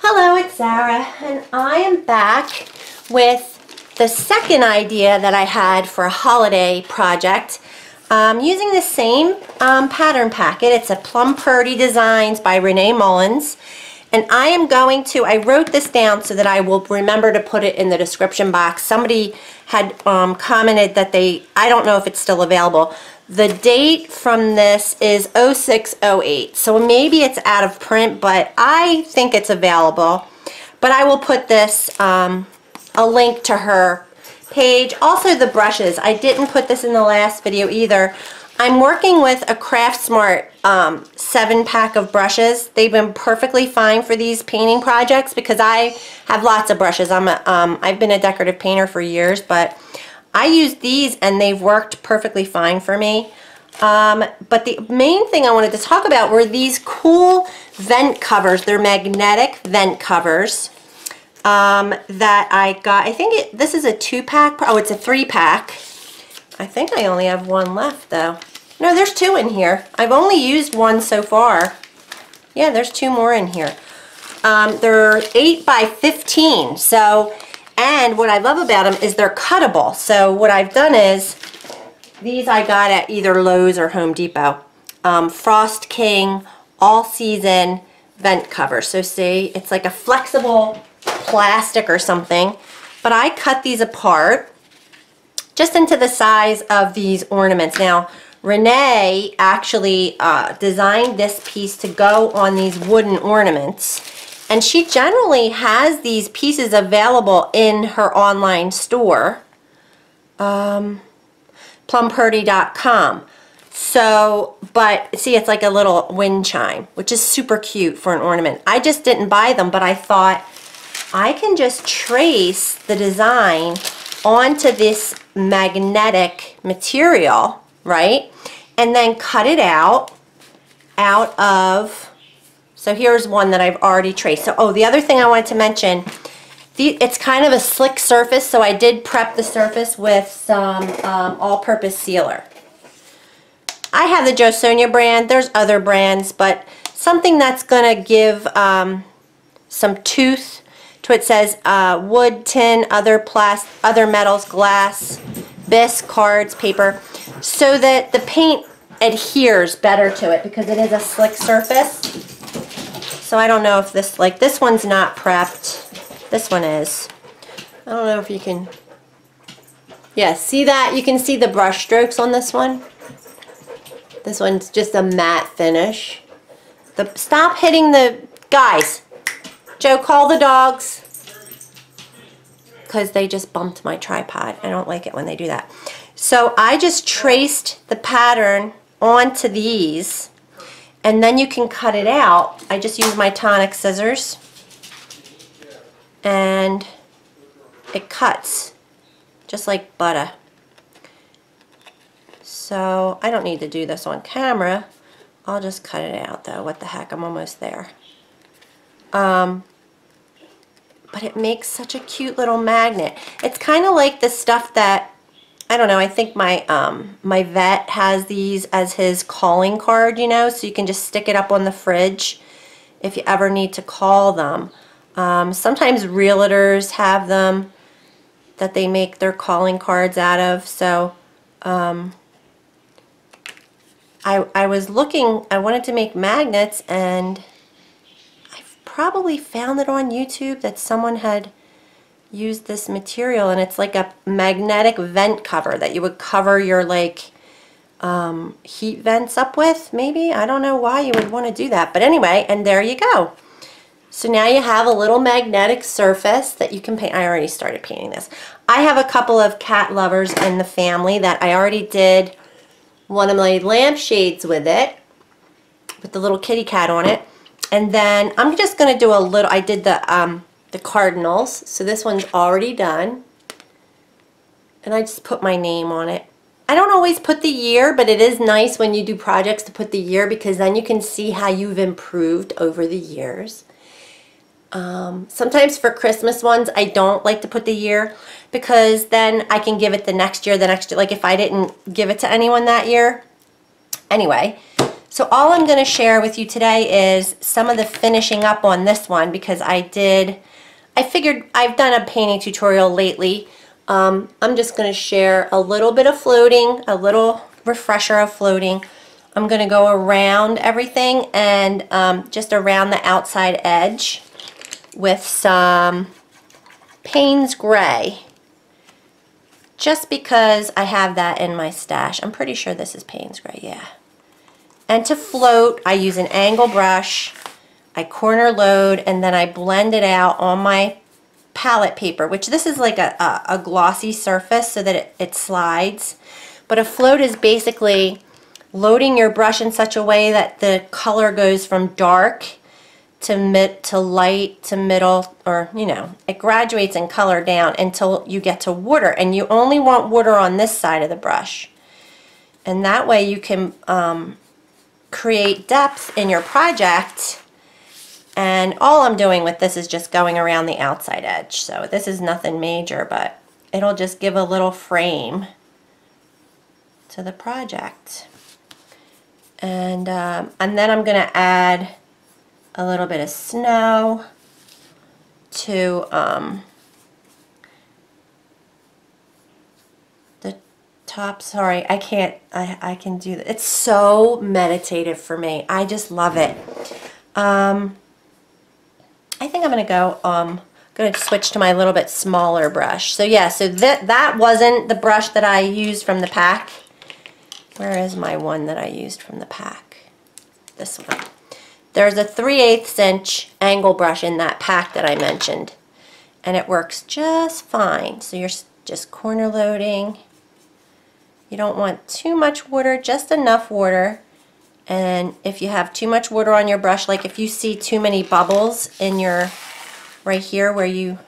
Hello, it's Sarah, and I am back with the second idea that I had for a holiday project. Um, using the same um, pattern packet. It's a Plum Purdy Designs by Renee Mullins. And I am going to, I wrote this down so that I will remember to put it in the description box. Somebody had um, commented that they, I don't know if it's still available. The date from this is 0608. So maybe it's out of print, but I think it's available. But I will put this, um, a link to her page. Also the brushes. I didn't put this in the last video either. I'm working with a Craft Smart um, seven pack of brushes. They've been perfectly fine for these painting projects because I have lots of brushes. I'm a, um, I've been a decorative painter for years, but I use these and they've worked perfectly fine for me. Um, but the main thing I wanted to talk about were these cool vent covers. They're magnetic vent covers um, that I got. I think it, this is a two pack. Oh, it's a three pack. I think I only have one left though. No, there's two in here. I've only used one so far. Yeah, there's two more in here. Um, they're 8 by 15. So, and what I love about them is they're cuttable. So what I've done is, these I got at either Lowe's or Home Depot. Um, Frost King All Season Vent Cover. So see, it's like a flexible plastic or something. But I cut these apart just into the size of these ornaments. Now, Renee actually uh, designed this piece to go on these wooden ornaments. And she generally has these pieces available in her online store, um, plumpurdy.com. So, but see, it's like a little wind chime, which is super cute for an ornament. I just didn't buy them, but I thought I can just trace the design onto this magnetic material, right? And then cut it out, out of, so here's one that I've already traced. So, oh, the other thing I wanted to mention, the, it's kind of a slick surface, so I did prep the surface with some um, all-purpose sealer. I have the Jo Sonja brand. There's other brands, but something that's going to give um, some tooth to it says uh, wood, tin, other plastic, other metals, glass, bisque, cards, paper, so that the paint adheres better to it because it is a slick surface. So I don't know if this, like this one's not prepped. This one is. I don't know if you can, yeah, see that? You can see the brush strokes on this one. This one's just a matte finish. The, stop hitting the, guys, Joe, call the dogs because they just bumped my tripod. I don't like it when they do that. So I just traced the pattern onto these and then you can cut it out. I just use my tonic scissors and it cuts just like butter. So I don't need to do this on camera. I'll just cut it out though. What the heck, I'm almost there. Um, but it makes such a cute little magnet. It's kind of like the stuff that, I don't know, I think my, um, my vet has these as his calling card, you know, so you can just stick it up on the fridge if you ever need to call them. Um, sometimes realtors have them that they make their calling cards out of, so um, I, I was looking, I wanted to make magnets and I probably found it on YouTube that someone had used this material and it's like a magnetic vent cover that you would cover your like um, heat vents up with maybe? I don't know why you would want to do that but anyway and there you go. So now you have a little magnetic surface that you can paint I already started painting this. I have a couple of cat lovers in the family that I already did one of my lampshades with it with the little kitty cat on it. And then I'm just going to do a little, I did the, um, the cardinals, so this one's already done. And I just put my name on it. I don't always put the year, but it is nice when you do projects to put the year because then you can see how you've improved over the years. Um, sometimes for Christmas ones, I don't like to put the year because then I can give it the next year, the next year. Like if I didn't give it to anyone that year. Anyway, So all I'm going to share with you today is some of the finishing up on this one because I did, I figured I've done a painting tutorial lately. Um, I'm just going to share a little bit of floating, a little refresher of floating. I'm going to go around everything and um, just around the outside edge with some Payne's Gray just because I have that in my stash. I'm pretty sure this is Payne's Gray, yeah. And to float, I use an angle brush, I corner load, and then I blend it out on my palette paper, which this is like a, a, a glossy surface so that it, it slides. But a float is basically loading your brush in such a way that the color goes from dark to mid to light to middle or you know it graduates in color down until you get to water and you only want water on this side of the brush and that way you can um, create depth in your project and all I'm doing with this is just going around the outside edge so this is nothing major but it'll just give a little frame to the project and um, and then I'm gonna add a little bit of snow to um, the top. Sorry, I can't, I, I can do that. It's so meditative for me. I just love it. Um, I think I'm going to go, um, going to switch to my little bit smaller brush. So yeah, so that, that wasn't the brush that I used from the pack. Where is my one that I used from the pack? This one. There's a 3 8 inch angle brush in that pack that I mentioned. And it works just fine. So you're just corner loading you don't want too much water, just enough water. And if you have too much water on your brush, like if you see too many bubbles in your, right here where you,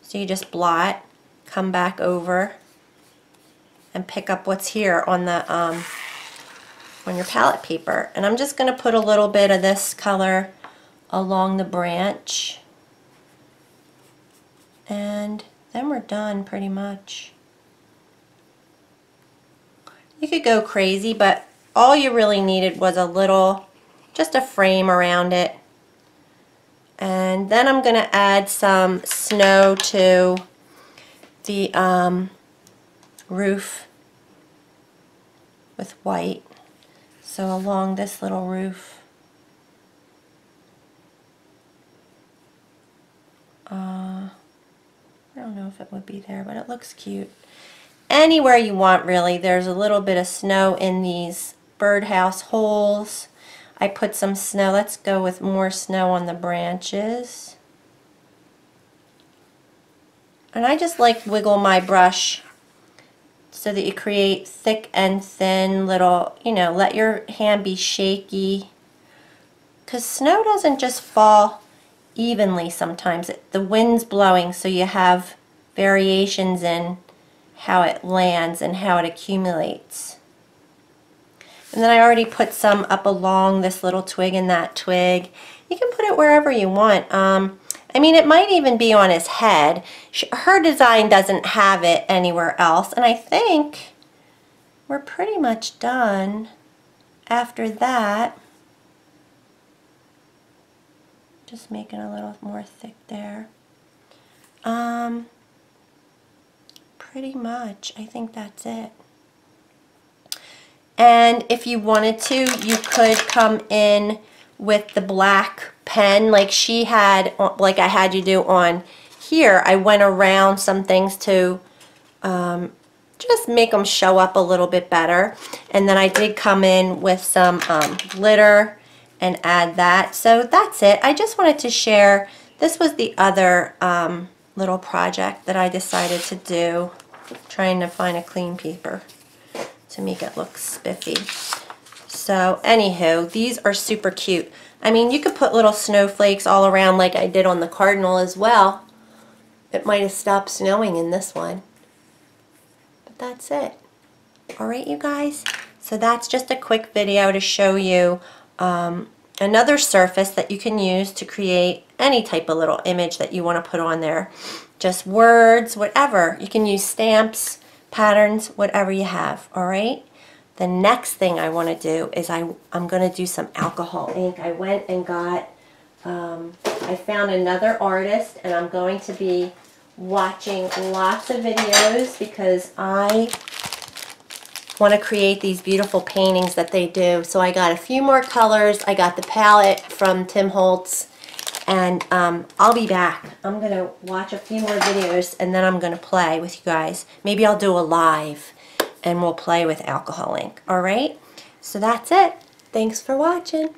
so you just blot, come back over and pick up what's here on the, um, on your palette paper. And I'm just going to put a little bit of this color along the branch. And then we're done pretty much. You could go crazy, but all you really needed was a little, just a frame around it. And then I'm going to add some snow to the um, roof with white. So along this little roof. Uh, I don't know if it would be there, but it looks cute anywhere you want really. There's a little bit of snow in these birdhouse holes. I put some snow. Let's go with more snow on the branches. And I just like wiggle my brush so that you create thick and thin little, you know, let your hand be shaky. Because snow doesn't just fall evenly sometimes. The wind's blowing so you have variations in how it lands and how it accumulates. And then I already put some up along this little twig and that twig. You can put it wherever you want. Um, I mean, it might even be on his head. Her design doesn't have it anywhere else. And I think we're pretty much done after that. Just making a little more thick there. Um, pretty much. I think that's it. And if you wanted to, you could come in with the black pen like she had, like I had you do on here. I went around some things to um, just make them show up a little bit better. And then I did come in with some um, glitter and add that. So that's it. I just wanted to share, this was the other um, little project that I decided to do trying to find a clean paper to make it look spiffy. So anywho, these are super cute. I mean, you could put little snowflakes all around like I did on the cardinal as well. It might have stopped snowing in this one. But that's it. Alright, you guys. So that's just a quick video to show you um, another surface that you can use to create any type of little image that you want to put on there just words, whatever. You can use stamps, patterns, whatever you have, all right? the next thing I want to do is I, I'm going to do some alcohol ink. I went and got, um, I found another artist and I'm going to be watching lots of videos because I want to create these beautiful paintings that they do. So I got a few more colors. I got the palette from Tim Holtz and um, I'll be back. I'm going to watch a few more videos and then I'm going to play with you guys. Maybe I'll do a live and we'll play with alcohol ink. All right? So that's it. Thanks for watching.